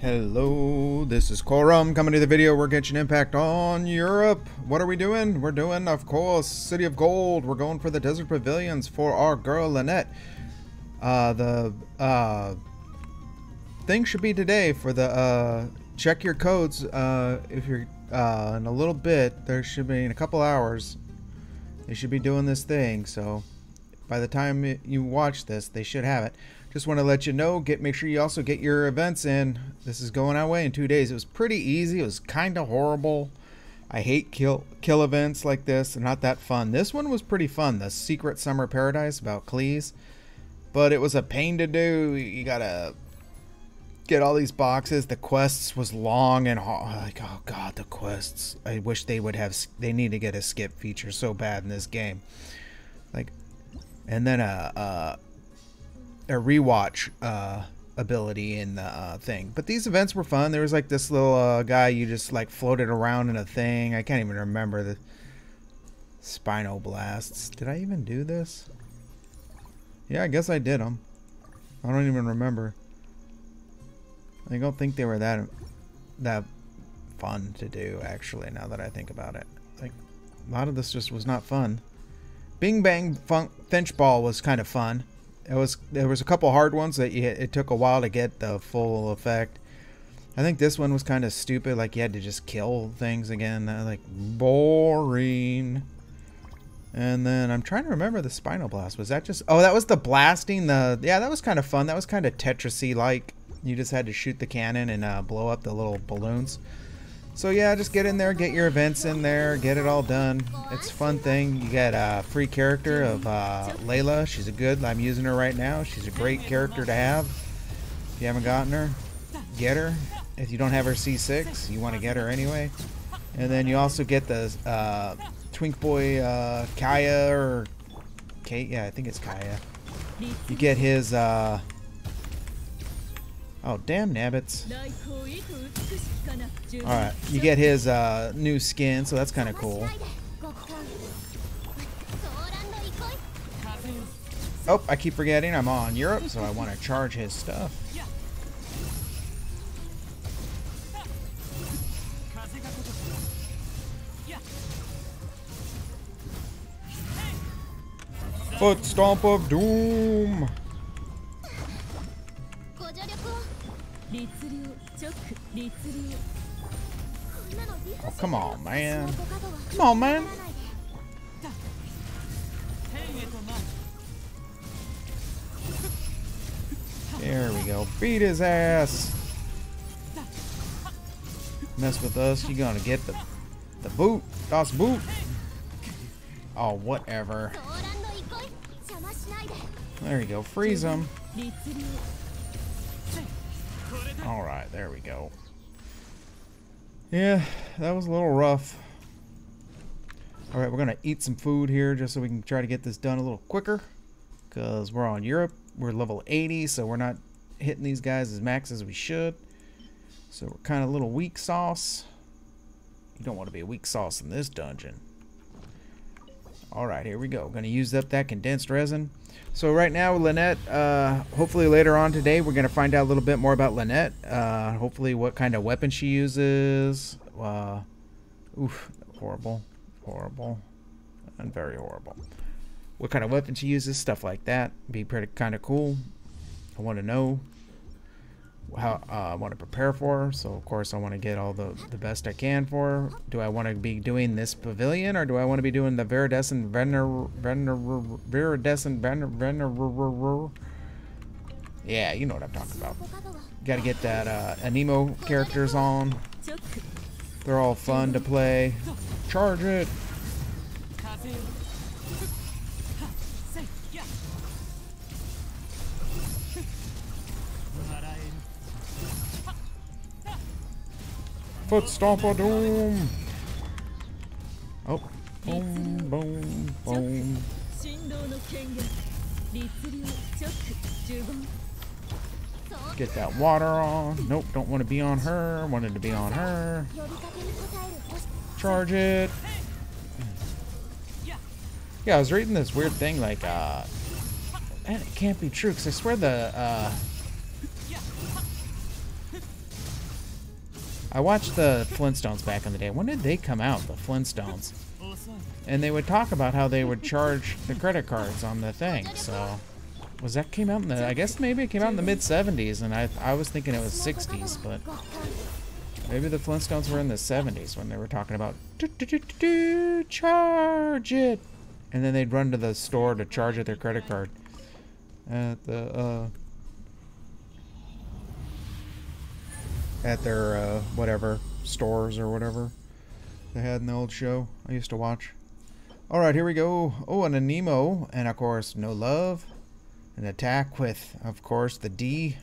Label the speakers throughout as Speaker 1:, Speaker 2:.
Speaker 1: Hello, this is Corumm coming to the video. We're getting Impact on Europe. What are we doing? We're doing, of course, City of Gold. We're going for the Desert Pavilions for our girl Lynette. Uh, the uh, thing should be today for the uh, check your codes. Uh, if you're uh, in a little bit, there should be in a couple hours. They should be doing this thing. So by the time you watch this, they should have it. Just want to let you know, get make sure you also get your events in. This is going our way in two days. It was pretty easy. It was kind of horrible. I hate kill kill events like this. They're not that fun. This one was pretty fun. The Secret Summer Paradise about Klee's. But it was a pain to do. You gotta get all these boxes. The quests was long and hard. Like, oh god, the quests. I wish they would have. They need to get a skip feature so bad in this game. Like, and then a, a a rewatch uh, ability in the uh, thing. But these events were fun. There was like this little uh, guy you just like floated around in a thing. I can't even remember the spinal Blasts. Did I even do this? Yeah, I guess I did them. I don't even remember. I don't think they were that that fun to do actually now that I think about it. Like a lot of this just was not fun. Bing Bang Funk Finch Ball was kind of fun. It was there was a couple hard ones that you, it took a while to get the full effect. I think this one was kind of stupid. Like you had to just kill things again. Like boring. And then I'm trying to remember the Spinal Blast. Was that just? Oh, that was the blasting. The yeah, that was kind of fun. That was kind of Tetrisy like. You just had to shoot the cannon and uh, blow up the little balloons. So yeah, just get in there, get your events in there, get it all done. It's a fun thing. You get a free character of uh, Layla. She's a good. I'm using her right now. She's a great character to have. If you haven't gotten her, get her. If you don't have her C6, you want to get her anyway. And then you also get the uh, Twink Boy uh, Kaeya or Kate. Yeah, I think it's Kaeya. You get his. Uh, oh damn nabbits! Alright, you get his uh, new skin, so that's kind of cool. Oh, I keep forgetting I'm on Europe, so I want to charge his stuff. Foot Stomp of Doom! Oh, come on, man. Come on, man. There we go. Beat his ass. Mess with us, you're gonna get the the boot. Das boot. Oh, whatever. There you go. Freeze him. Alright, there we go. Yeah, that was a little rough. Alright, we're going to eat some food here just so we can try to get this done a little quicker. Because we're on Europe. We're level 80, so we're not hitting these guys as max as we should. So we're kind of a little weak sauce. You don't want to be a weak sauce in this dungeon. Alright, here we go. Going to use up that condensed resin. So right now, Lynette, uh, hopefully later on today, we're going to find out a little bit more about Lynette. Uh, hopefully what kind of weapon she uses. Uh, oof, horrible, horrible, and very horrible. What kind of weapon she uses, stuff like that. Be pretty kind of cool. I want to know how uh, I want to prepare for. So of course I want to get all the the best I can for. Do I want to be doing this pavilion or do I want to be doing the Viridescent Vener Vener Viridescent Vener Vener Yeah, you know what I'm talking about. Got to get that uh, Anemo characters on. They're all fun to play. Charge it. Foot Stomper Doom! Oh. Boom, boom, boom. Get that water on. Nope, don't want to be on her. Wanted to be on her. Charge it. Yeah, I was reading this weird thing like, uh, and it can't be true because I swear the, uh, I watched the Flintstones back in the day. When did they come out, the Flintstones? And they would talk about how they would charge the credit cards on the thing. So, was that came out in the? I guess maybe it came out in the mid '70s, and I I was thinking it was '60s, but maybe the Flintstones were in the '70s when they were talking about "Do, do, do, charge it, and then they'd run to the store to charge at their credit card at the uh, at their uh, whatever stores or whatever they had in the old show I used to watch. All right, here we go. Oh, and Anemo, and of course, no love. An attack with, of course, the D.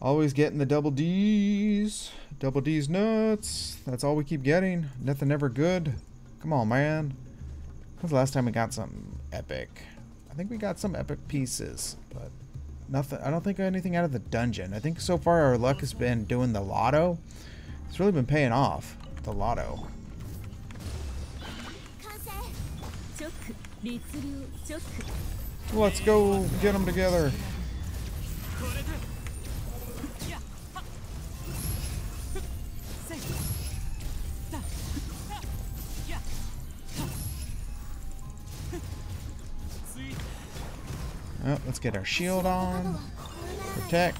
Speaker 1: Always getting the double D's. Double D's nuts. That's all we keep getting. Nothing ever good. Come on, man. When's the last time we got something epic? I think we got some epic pieces, but nothing. I don't think anything out of the dungeon. I think so far our luck has been doing the lotto. It's really been paying off. The lotto. Let's go get them together. Oh, let's get our shield on. Protect.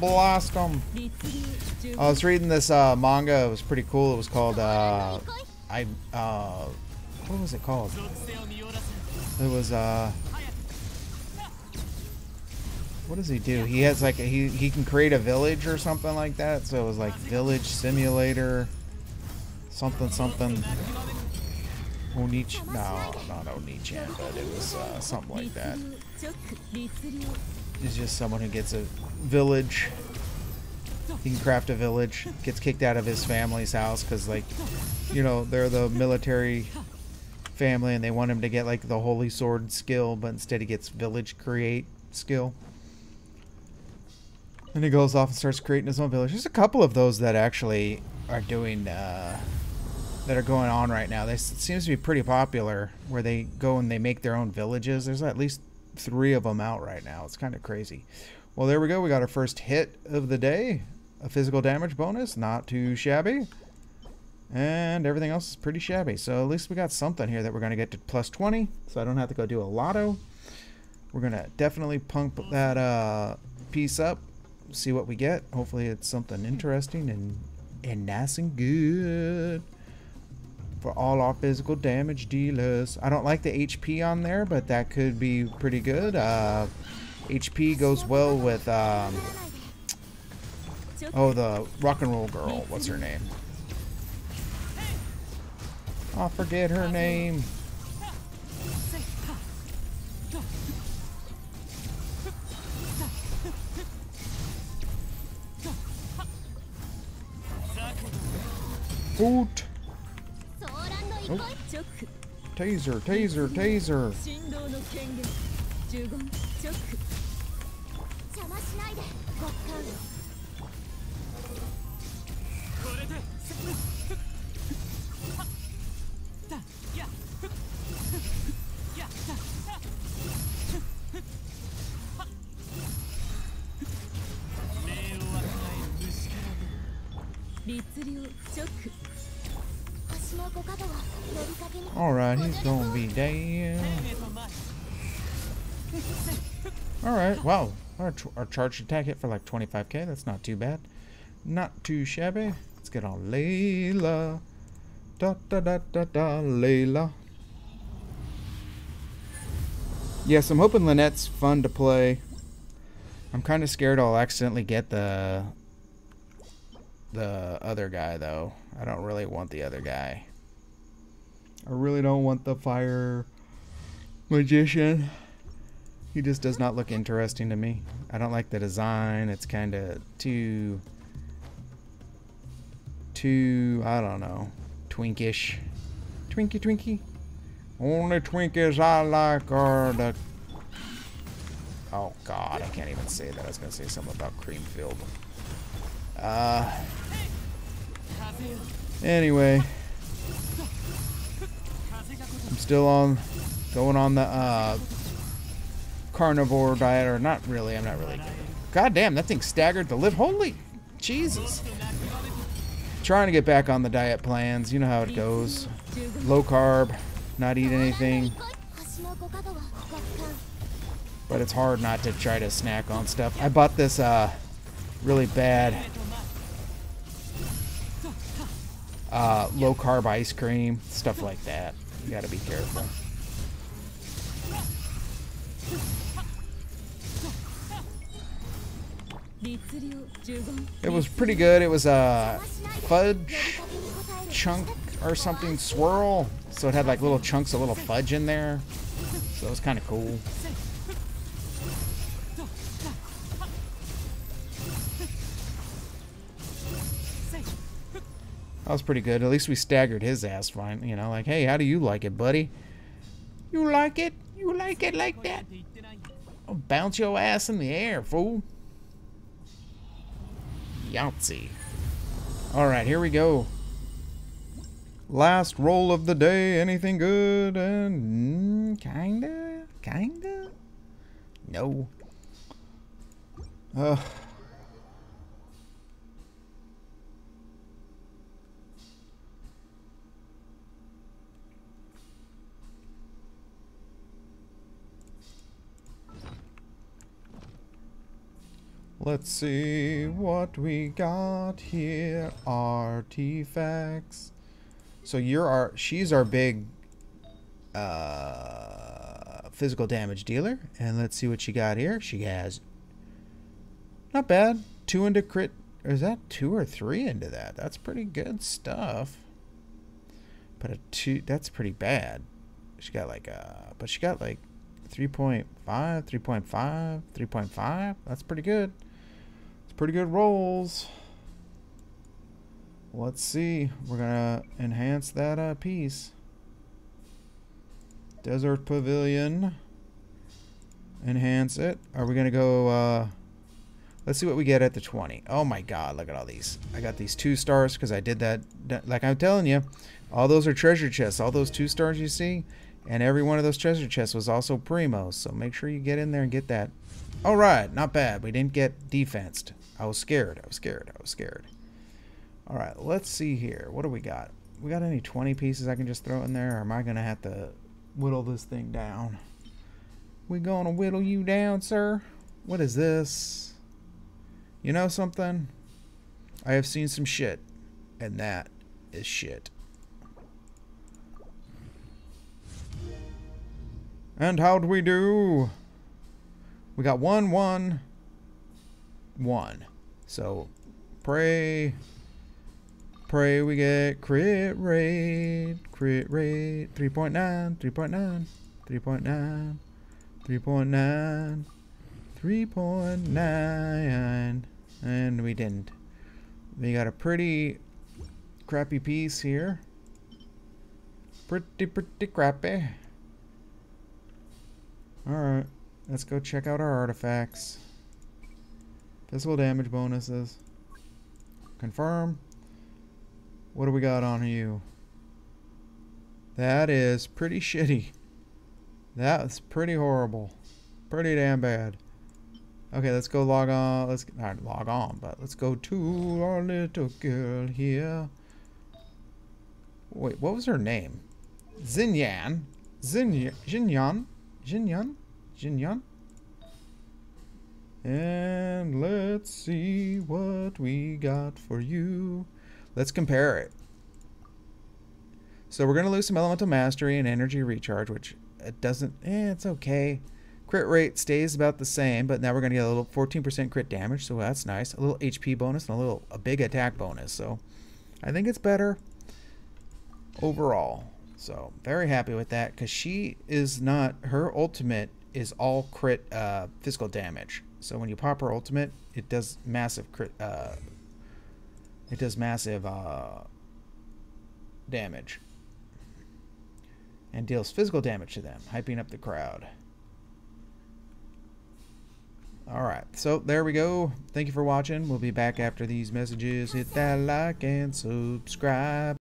Speaker 1: Blast them. I was reading this uh, manga. It was pretty cool. It was called uh, I uh, what was it called? It was uh, what does he do? He has like a, he he can create a village or something like that. So it was like village simulator, something something. Onichi, no, not Onichan, but it was uh, something like that. It's just someone who gets a village he can craft a village. Gets kicked out of his family's house because, like, you know, they're the military family and they want him to get, like, the holy sword skill, but instead he gets village create skill. And he goes off and starts creating his own village. There's a couple of those that actually are doing, uh, that are going on right now. This seems to be pretty popular where they go and they make their own villages. There's at least three of them out right now. It's kind of crazy. Well, there we go. We got our first hit of the day. A physical damage bonus. Not too shabby. And everything else is pretty shabby. So at least we got something here that we're going to get to plus 20. So I don't have to go do a lotto. We're going to definitely pump that uh, piece up. See what we get. Hopefully it's something interesting and, and nice and good for all our physical damage dealers. I don't like the HP on there, but that could be pretty good. Uh, HP goes well with, um, oh, the rock and roll girl. What's her name? I forget her name. Boot. おテイザーテイザーテイザー振動チョック邪魔しないで。これで。立流チョック Alright, he's gonna be dead. Alright, wow. Our, our charged attack hit for like 25k. That's not too bad. Not too shabby. Let's get on Layla. Da da da da da Layla. Yes, I'm hoping Lynette's fun to play. I'm kind of scared I'll accidentally get the the other guy though. I don't really want the other guy. I really don't want the fire magician. He just does not look interesting to me. I don't like the design. It's kind of too, too, I don't know, twinkish. Twinky, twinky. Only Twinkies I like are the... Oh, God, I can't even say that. I was going to say something about Creamfield. Uh... Anyway. I'm still on... Going on the, uh carnivore diet, or not really, I'm not really God damn, that thing staggered the live. Holy Jesus. Trying to get back on the diet plans. You know how it goes. Low carb, not eat anything. But it's hard not to try to snack on stuff. I bought this uh, really bad uh, low carb ice cream, stuff like that. You gotta be careful. It was pretty good. It was a fudge chunk or something swirl. So it had like little chunks of little fudge in there. So it was kind of cool. That was pretty good. At least we staggered his ass fine. You know, like, hey, how do you like it, buddy? You like it? You like it like that? I'll bounce your ass in the air, fool. Yahtzee. Alright, here we go. Last roll of the day. Anything good? And mm, kinda? Kinda? No. Uh, Let's see what we got here. Artifacts. So you're our, she's our big uh, physical damage dealer. And let's see what she got here. She has, not bad, two into crit. Is that two or three into that? That's pretty good stuff. But a two, that's pretty bad. She got like a, but she got like 3.5, 3.5, 3.5. That's pretty good. It's pretty good rolls. Let's see. We're going to enhance that uh, piece. Desert Pavilion. Enhance it. Are we going to go... Uh, let's see what we get at the 20. Oh my god, look at all these. I got these two stars because I did that. Like I'm telling you, all those are treasure chests. All those two stars you see. And every one of those treasure chests was also primos. So make sure you get in there and get that. Alright, not bad. We didn't get defensed. I was scared. I was scared. I was scared. All right, let's see here. What do we got? We got any 20 pieces I can just throw in there? Or am I going to have to whittle this thing down? We going to whittle you down, sir? What is this? You know something? I have seen some shit. And that is shit. And how'd we do? We got one, one, one. So pray. Pray we get crit rate. Crit rate. 3.9. 3.9. 3.9. 3.9. 3.9. And we didn't. We got a pretty crappy piece here. Pretty, pretty crappy. Alright. Let's go check out our artifacts. Physical damage bonuses. Confirm. What do we got on you? That is pretty shitty. That's pretty horrible. Pretty damn bad. Okay, let's go log on. Let's not log on, but let's go to our little girl here. Wait, what was her name? Xinyan. Xinyan. Xinyan. Xinyan. Xinyan. And let's see what we got for you. Let's compare it. So we're going to lose some elemental mastery and energy recharge, which it doesn't, eh, it's okay. Crit rate stays about the same, but now we're going to get a little 14% crit damage, so that's nice. A little HP bonus and a little, a big attack bonus. So I think it's better overall. So very happy with that because she is not, her ultimate is all crit uh, physical damage. So when you pop her ultimate, it does massive crit. Uh, it does massive uh, damage and deals physical damage to them, hyping up the crowd. All right, so there we go. Thank you for watching. We'll be back after these messages. Hit that like and subscribe.